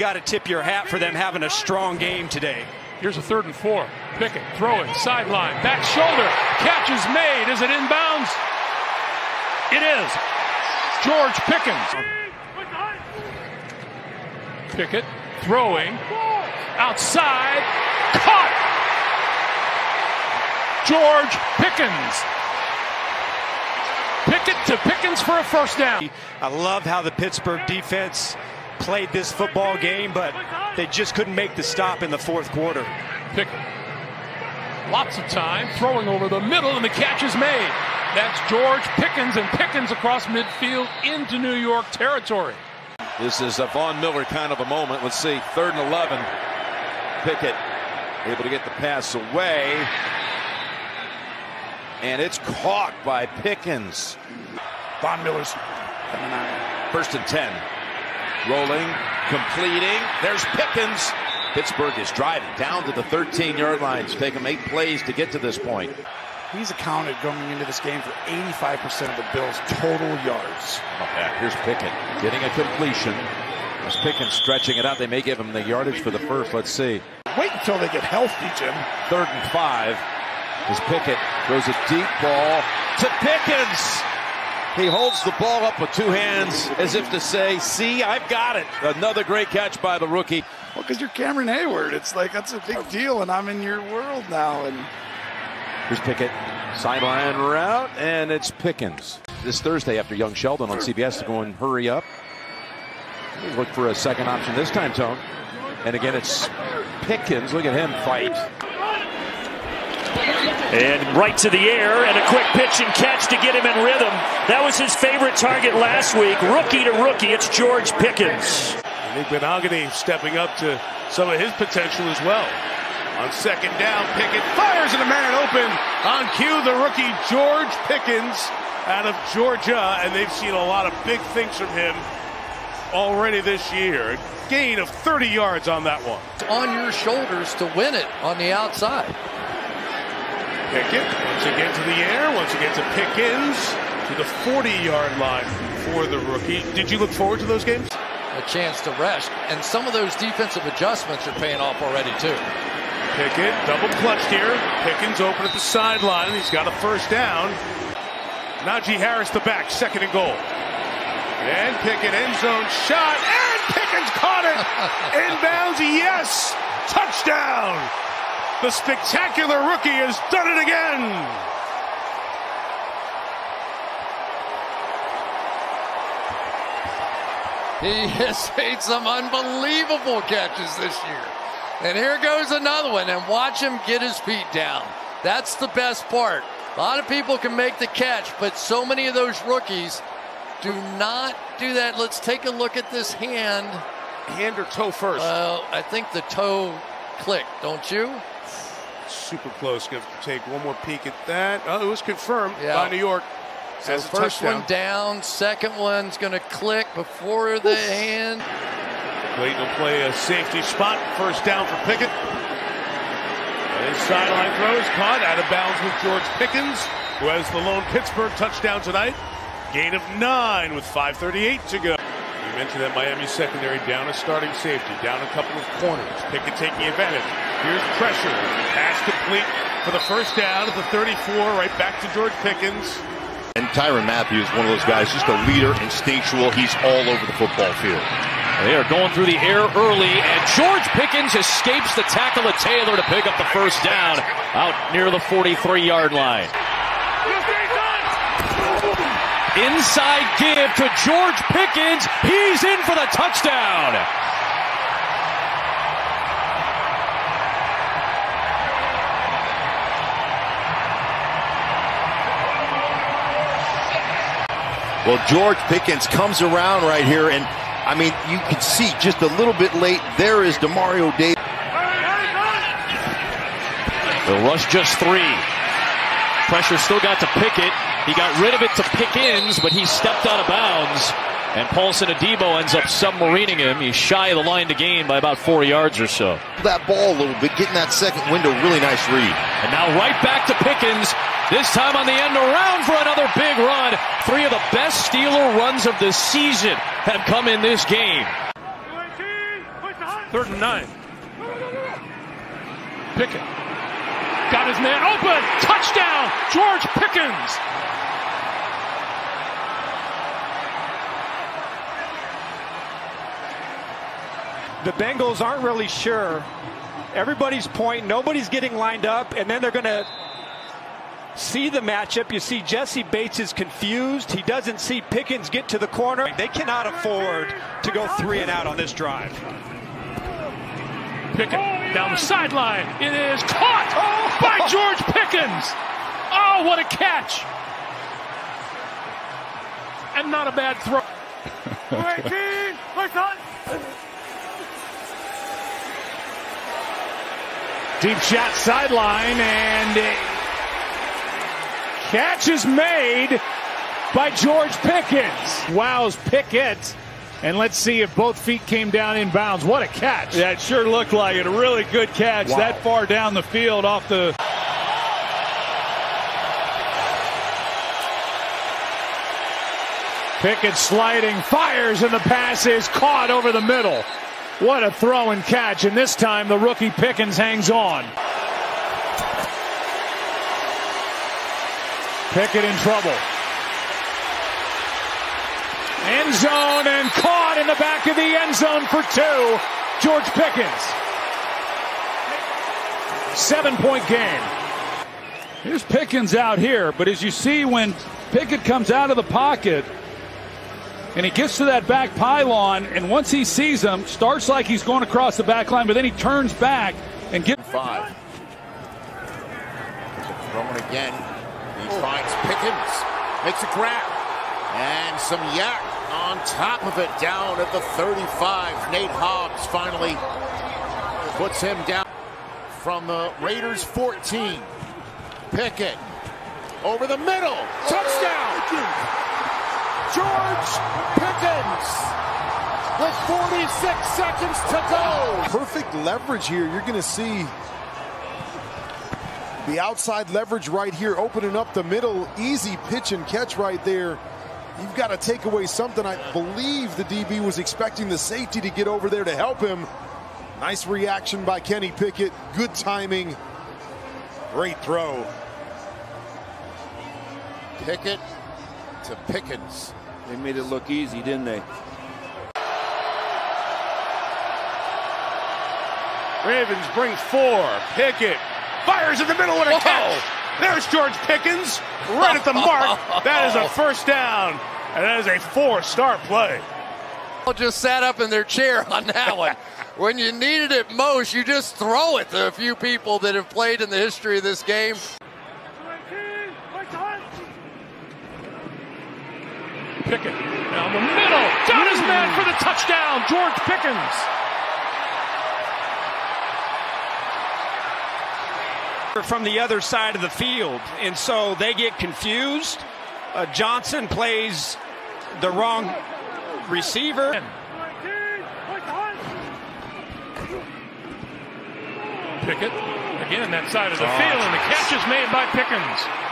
got to tip your hat for them having a strong game today. Here's a third and four. Pickett throwing, sideline, back shoulder. Catch is made. Is it inbounds? It is. George Pickens. Pickett throwing, outside, caught. George Pickens. Pickett to Pickens for a first down. I love how the Pittsburgh defense played this football game, but they just couldn't make the stop in the fourth quarter. Pick Lots of time, throwing over the middle, and the catch is made. That's George Pickens, and Pickens across midfield into New York territory. This is a Von Miller kind of a moment. Let's see, third and 11. Pickett able to get the pass away. And it's caught by Pickens. Von Miller's First and 10. Rolling, completing. There's Pickens. Pittsburgh is driving down to the 13 yard line. It's taken eight plays to get to this point. He's accounted going into this game for 85% of the Bills' total yards. Oh, yeah, here's Pickett getting a completion. As Pickens stretching it out, they may give him the yardage for the first. Let's see. Wait until they get healthy, Jim. Third and five. As Pickett throws a deep ball to Pickens. He holds the ball up with two hands as if to say, see, I've got it. Another great catch by the rookie. Well, because you're Cameron Heyward. It's like, that's a big oh. deal, and I'm in your world now. And Here's Pickett. Sideline route, and it's Pickens. This Thursday after Young Sheldon on CBS to go and hurry up. Look for a second option this time, Tone. And again, it's Pickens. Look at him fight. And right to the air, and a quick pitch and catch to get him in rhythm. That was his favorite target last week. Rookie to rookie, it's George Pickens. Nick Benogany stepping up to some of his potential as well. On second down, Pickett fires and a man open. On cue, the rookie George Pickens out of Georgia, and they've seen a lot of big things from him already this year. A gain of 30 yards on that one. on your shoulders to win it on the outside. Pickett once again to the air, once again to Pickens to the 40-yard line for the rookie. Did you look forward to those games? A chance to rest. And some of those defensive adjustments are paying off already, too. Pickett double clutched here. Pickens open at the sideline. He's got a first down. Najee Harris the back, second and goal. And Pickett end zone shot, and Pickens caught it. Inbounds, yes, touchdown. The spectacular rookie has done it again. He has made some unbelievable catches this year. And here goes another one. And watch him get his feet down. That's the best part. A lot of people can make the catch, but so many of those rookies do not do that. Let's take a look at this hand. Hand or toe first. Well, I think the toe clicked, don't you? Super close. Going to take one more peek at that. Oh, it was confirmed Yeah. by New York. So as a first one down, second one's going to click before the hand. Clayton will play a safety spot. First down for Pickett. His sideline throw is caught out of bounds with George Pickens, who has the lone Pittsburgh touchdown tonight. Gain of nine with 5.38 to go. You mentioned that Miami secondary down a starting safety, down a couple of corners. Pickett taking advantage. Here's pressure. Pass complete for the first down at the 34, right back to George Pickens. And Tyrann Mathieu, one of those guys, just a leader, instinctual. He's all over the football field. They are going through the air early, and George Pickens escapes the tackle of Taylor to pick up the first down out near the 43 yard line. Inside give to George Pickens. He's in for the touchdown. Well, George Pickens comes around right here, and I mean, you can see just a little bit late. There is Demario Davis. The rush just three. Pressure still got to Pickett. He got rid of it to Pickens, but he stepped out of bounds. And Paulson Adebo ends up submarining him. He's shy of the line to gain by about four yards or so. That ball a little bit, getting that second window, really nice read. And now right back to Pickens. This time on the end around for another big run. Three of the best Steeler runs of the season have come in this game. Third and nine. Pickett got his man open. Touchdown, George Pickens. The Bengals aren't really sure. Everybody's pointing, nobody's getting lined up, and then they're going to see the matchup. You see Jessie Bates is confused. He doesn't see Pickens get to the corner. They cannot afford to go three and out on this drive. Pickett down the sideline. It is caught by George Pickens. Oh, what a catch! And not a bad throw. Deep shot sideline and catch is made by George Pickens. Wows Pickett. And let's see if both feet came down in bounds. What a catch. Yeah, it sure looked like it. A really good catch Wow. that far down the field off the. Pickett sliding, fires, and the pass is caught over the middle. What a throw and catch. And this time the rookie Pickens hangs on. Pickett in trouble. End zone and caught in the back of the end zone for two. George Pickens. Seven point game. Here's Pickens out here, but as you see when Pickett comes out of the pocket and he gets to that back pylon, and once he sees him, starts like he's going across the back line, but then he turns back and gets five. Throwing again. He finds Pickens. Makes a grab. And some YAC on top of it down at the 35. Nate Hobbs finally puts him down from the Raiders 14. Pickett over the middle. Touchdown! Oh, George Pickens with 46 seconds to go. Perfect leverage here. You're going to see the outside leverage right here, opening up the middle. Easy pitch and catch right there. You've got to take away something. I believe the DB was expecting the safety to get over there to help him. Nice reaction by Kenny Pickett. Good timing. Great throw. Pickett to Pickens. They made it look easy, didn't they? Ravens bring four. Pickett fires in the middle. What a catch! There's George Pickens right at the mark. That is a first down, and that is a four-star play. Just sat up in their chair on that one. when you needed it most, you just throw it to a few people that have played in the history of this game. Pickett down the middle. Got his man for the touchdown. George Pickens. From the other side of the field, and so they get confused. Uh, Johnson plays the wrong receiver. Pickett again that side of the field, and the catch is made by Pickens.